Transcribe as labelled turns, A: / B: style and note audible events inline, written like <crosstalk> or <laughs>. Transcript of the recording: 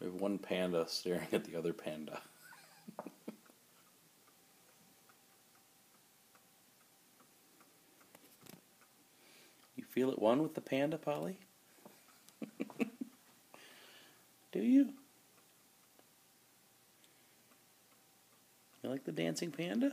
A: We have one panda staring at the other panda. you feel at one with the panda, Polly? <laughs> Do you? You like the dancing panda?